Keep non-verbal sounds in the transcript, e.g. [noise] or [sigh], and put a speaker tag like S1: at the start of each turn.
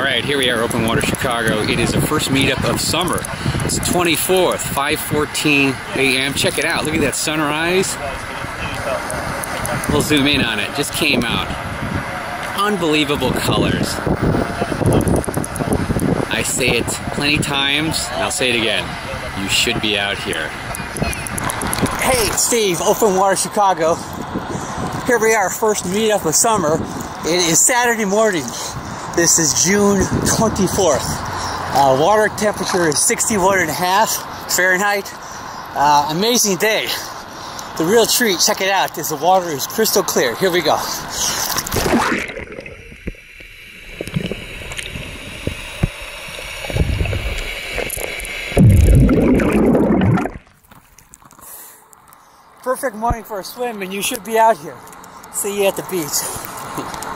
S1: All right, here we are, Open Water Chicago. It is the first meetup of summer. It's 24th, 5:14 a.m. Check it out. Look at that sunrise. We'll zoom in on it. Just came out. Unbelievable colors. I say it plenty times, and I'll say it again. You should be out here. Hey, Steve, Open Water Chicago. Here we are, first meetup of summer. It is Saturday morning. This is June 24th. Uh, water temperature is 61 and a half Fahrenheit. Uh, amazing day. The real treat, check it out, is the water is crystal clear. Here we go. Perfect morning for a swim and you should be out here. See you at the beach. [laughs]